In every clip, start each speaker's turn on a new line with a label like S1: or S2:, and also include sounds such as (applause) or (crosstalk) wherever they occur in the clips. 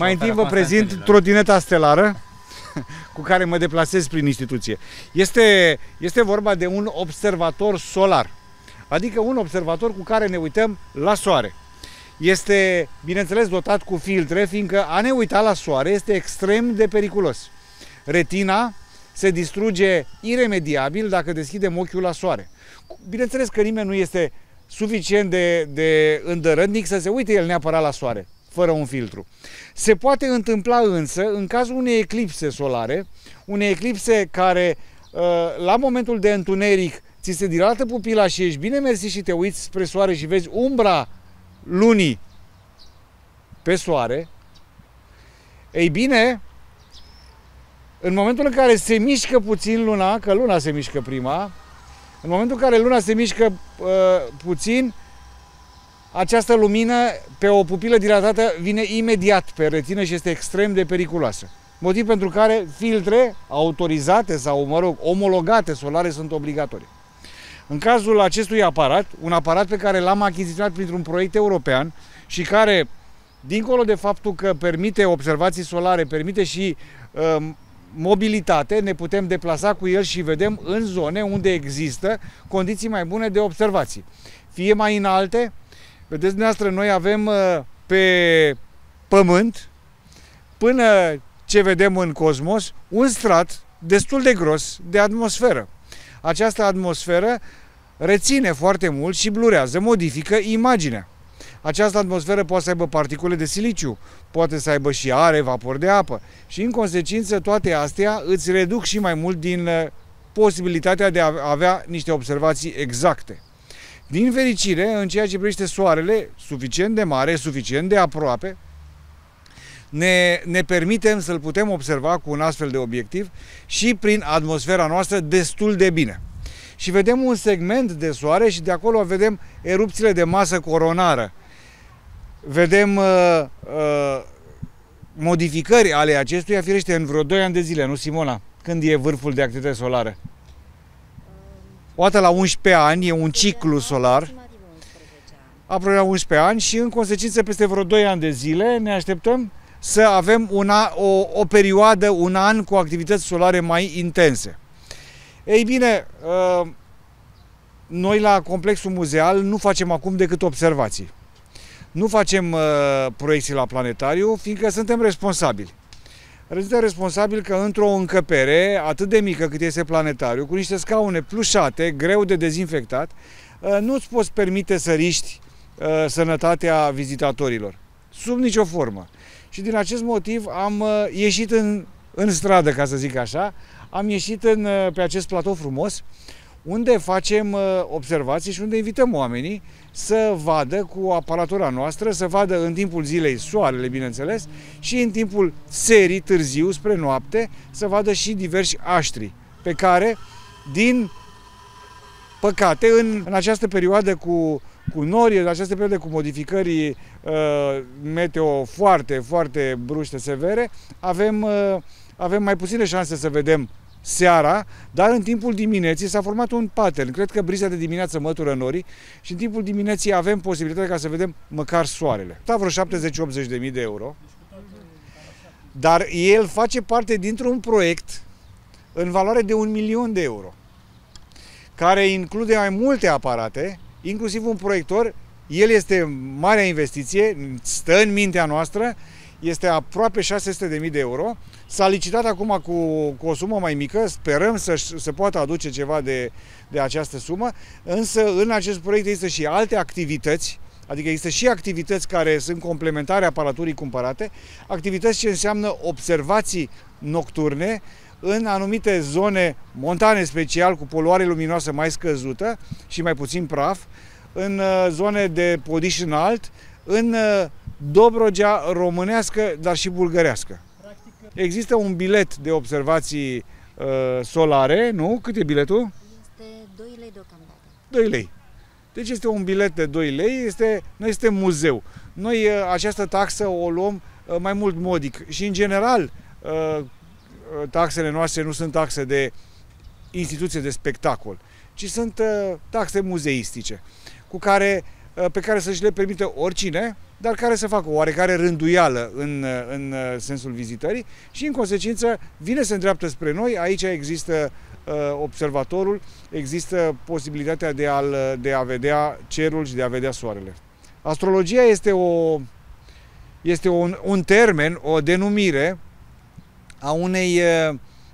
S1: Mai întâi vă prezint trotineta stelară (laughs) cu care mă deplasez prin instituție. Este, este vorba de un observator solar, adică un observator cu care ne uităm la soare. Este, bineînțeles, dotat cu filtre, fiindcă a ne uita la soare este extrem de periculos. Retina se distruge iremediabil dacă deschidem ochiul la soare. Bineînțeles că nimeni nu este suficient de, de îndărătnic să se uite el neapărat la soare, fără un filtru. Se poate întâmpla însă, în cazul unei eclipse solare, unei eclipse care uh, la momentul de întuneric ți se dilată pupila și ești bine mersi și te uiți spre soare și vezi umbra lunii pe soare, ei bine, în momentul în care se mișcă puțin luna, că luna se mișcă prima, în momentul în care luna se mișcă uh, puțin, această lumină pe o pupilă dilatată vine imediat pe retină și este extrem de periculoasă. Motiv pentru care filtre autorizate sau, mă rog, omologate solare sunt obligatorii. În cazul acestui aparat, un aparat pe care l-am achiziționat printr-un proiect european și care, dincolo de faptul că permite observații solare, permite și uh, mobilitate, ne putem deplasa cu el și vedem în zone unde există condiții mai bune de observații. Fie mai înalte, vedeți dumneavoastră, noi avem uh, pe pământ, până ce vedem în cosmos, un strat destul de gros de atmosferă. Această atmosferă reține foarte mult și blurează, modifică imaginea. Această atmosferă poate să aibă particule de siliciu, poate să aibă și are, vapor de apă și în consecință toate astea îți reduc și mai mult din uh, posibilitatea de a avea niște observații exacte. Din fericire, în ceea ce privește soarele, suficient de mare, suficient de aproape, ne, ne permitem să-l putem observa cu un astfel de obiectiv și prin atmosfera noastră destul de bine. Și vedem un segment de soare și de acolo vedem erupțiile de masă coronară vedem uh, uh, modificări ale acestuia, firește, în vreo 2 ani de zile, nu Simona? Când e vârful de activitate solară? O dată la 11 ani, e un ciclu solar, aproape la 11 ani și în consecință peste vreo 2 ani de zile ne așteptăm să avem una, o, o perioadă, un an cu activități solare mai intense. Ei bine, uh, noi la complexul muzeal nu facem acum decât observații. Nu facem uh, proiecții la planetariu, fiindcă suntem responsabili. Suntem responsabili că într-o încăpere atât de mică cât este planetariu, cu niște scaune plușate, greu de dezinfectat, uh, nu-ți poți permite să riști uh, sănătatea vizitatorilor. Sub nicio formă. Și din acest motiv am uh, ieșit în, în stradă, ca să zic așa, am ieșit în, uh, pe acest platou frumos, unde facem uh, observații și unde invităm oamenii să vadă cu aparatura noastră, să vadă în timpul zilei soarele, bineînțeles, și în timpul serii, târziu, spre noapte, să vadă și diversi aștri, pe care, din păcate, în, în această perioadă cu, cu nori, în această perioadă cu modificări uh, meteo foarte, foarte bruște, severe, avem, uh, avem mai puține șanse să vedem seara, dar în timpul dimineții s-a format un pattern. Cred că briza de dimineață mătură norii și în timpul dimineții avem posibilitatea ca să vedem măcar soarele. Da, vreo 70-80 de mii de euro. Dar el face parte dintr-un proiect în valoare de un milion de euro, care include mai multe aparate, inclusiv un proiector. El este marea investiție, stă în mintea noastră este aproape 600.000 de euro. S-a licitat acum cu, cu o sumă mai mică, sperăm să se poată aduce ceva de, de această sumă, însă în acest proiect există și alte activități, adică există și activități care sunt complementare aparaturii cumpărate, activități ce înseamnă observații nocturne în anumite zone montane special cu poluare luminoasă mai scăzută și mai puțin praf, în uh, zone de podiș înalt, în uh, Dobrogea românească, dar și bulgărească. Există un bilet de observații uh, solare, nu? Cât e biletul?
S2: Este 2 lei deocamdată.
S1: 2 lei. Deci este un bilet de 2 lei, este, noi suntem muzeu. Noi uh, această taxă o luăm uh, mai mult modic și în general uh, uh taxele noastre nu sunt taxe de instituție de spectacol, ci sunt uh, taxe muzeistice cu care uh, pe care să-și le permită oricine, dar care să facă o oarecare rânduială în, uh, în sensul vizitării și în consecință vine să îndreaptă spre noi, aici există observatorul, există posibilitatea de a, de a vedea cerul și de a vedea soarele. Astrologia este, o, este un, un termen, o denumire a unei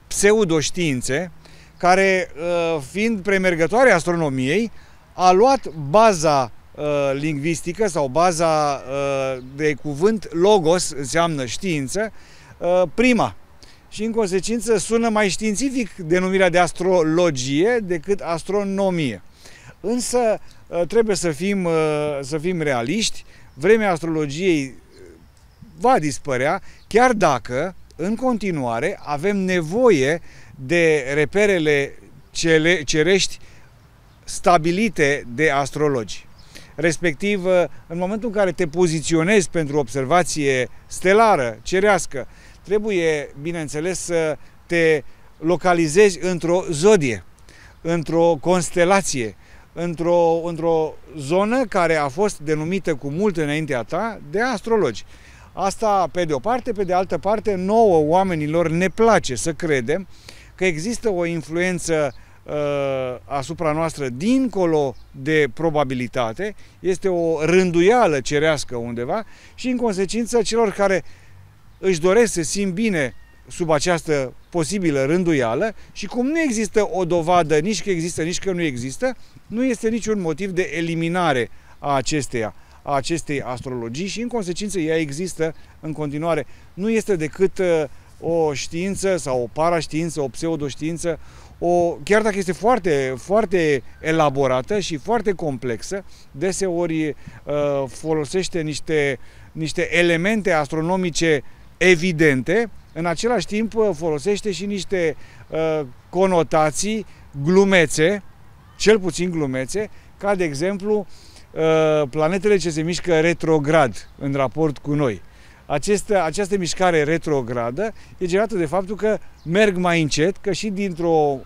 S1: pseudoștiințe care, uh, fiind premergătoare astronomiei, a luat baza uh, lingvistică sau baza uh, de cuvânt logos, înseamnă știință, prima. Și în consecință sună mai științific denumirea de astrologie decât astronomie. Însă trebuie să fim, să fim realiști, vremea astrologiei va dispărea, chiar dacă în continuare avem nevoie de reperele cele, cerești stabilite de astrologi. Respectiv, în momentul în care te poziționezi pentru observație stelară, cerească, trebuie, bineînțeles, să te localizezi într-o zodie, într-o constelație, într-o, într-o zonă care a fost denumită cu mult înaintea ta de astrologi. Asta pe de o parte, pe de altă parte, nouă oamenilor ne place să credem că există o influență uh, asupra noastră dincolo de probabilitate, este o rânduială cerească undeva și în consecință celor care își doresc să simt bine sub această posibilă rânduială și cum nu există o dovadă nici că există, nici că nu există, nu este niciun motiv de eliminare a acesteia a acestei astrologii și în consecință ea există în continuare. Nu este decât uh, o știință sau o paraștiință, o pseudoștiință, o, chiar dacă este foarte, foarte elaborată și foarte complexă, deseori uh, folosește niște, niște elemente astronomice evidente, în același timp uh, folosește și niște uh, conotații glumețe, cel puțin glumețe, ca de exemplu uh, planetele ce se mișcă retrograd în raport cu noi această, această mișcare retrogradă e generată de faptul că merg mai încet, că și dintr-o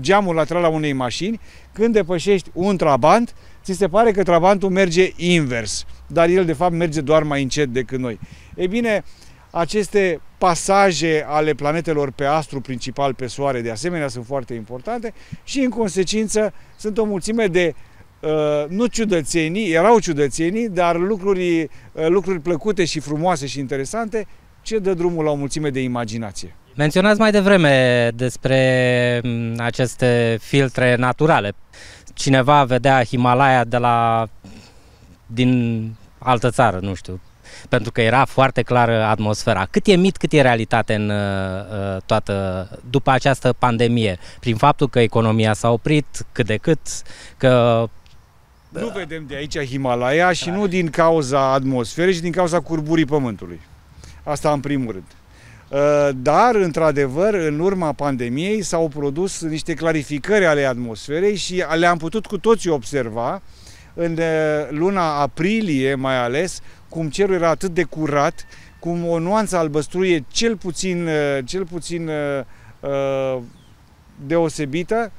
S1: geamul lateral a unei mașini, când depășești un trabant, ți se pare că trabantul merge invers, dar el de fapt merge doar mai încet decât noi. Ei bine, aceste pasaje ale planetelor pe astru principal, pe Soare, de asemenea, sunt foarte importante și, în consecință, sunt o mulțime de Uh, nu ciudățenii, erau ciudățenii, dar lucruri, uh, lucruri plăcute și frumoase și interesante ce dă drumul la o mulțime de imaginație.
S3: Menționați mai devreme despre mm, aceste filtre naturale. Cineva vedea Himalaya de la din altă țară, nu știu, pentru că era foarte clară atmosfera. Cât e mit, cât e realitate în uh, toată, după această pandemie, prin faptul că economia s-a oprit cât de cât, că
S1: nu vedem de aici Himalaya și nu din cauza atmosferei, ci din cauza curburii pământului. Asta în primul rând. Uh, dar, într-adevăr, în urma pandemiei s-au produs niște clarificări ale atmosferei și le-am putut cu toții observa în uh, luna aprilie mai ales, cum cerul era atât de curat, cum o nuanță albăstruie cel puțin, uh, cel puțin deosebită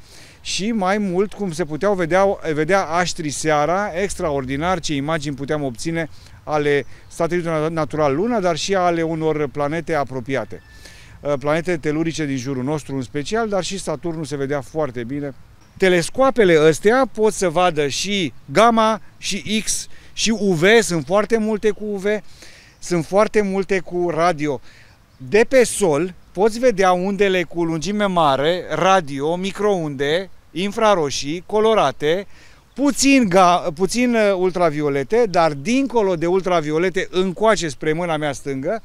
S1: și mai mult cum se puteau vedea, vedea aștri seara, extraordinar ce imagini puteam obține ale satelitului natural Luna, dar și ale unor planete apropiate. Uh, planete telurice din jurul nostru în special, dar și Saturnul se vedea foarte bine. Telescoapele astea pot să vadă și gamma, și X, și UV, sunt foarte multe cu UV, sunt foarte multe cu radio. De pe sol poți vedea undele cu lungime mare, radio, microunde, infraroșii, colorate, puțin, ga, puțin uh, ultraviolete, dar dincolo de ultraviolete, încoace spre mâna mea stângă,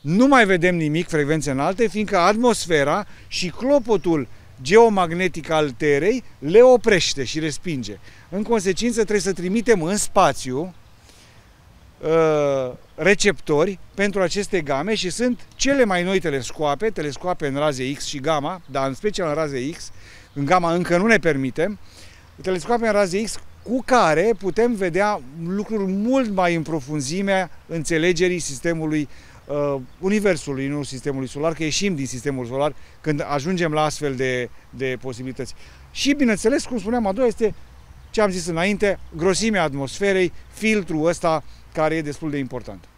S1: nu mai vedem nimic frecvențe înalte, fiindcă atmosfera și clopotul geomagnetic al Terei le oprește și respinge. În consecință trebuie să trimitem în spațiu uh, receptori pentru aceste game și sunt cele mai noi telescoape, telescoape în raze X și gamma, dar în special în raze X, în gama încă nu ne permitem, telescoape în raze X cu care putem vedea lucruri mult mai în profunzime înțelegerii sistemului uh, Universului, nu sistemului solar, că ieșim din sistemul solar când ajungem la astfel de, de posibilități. Și, bineînțeles, cum spuneam, a doua este ce am zis înainte, grosimea atmosferei, filtrul ăsta care e destul de important.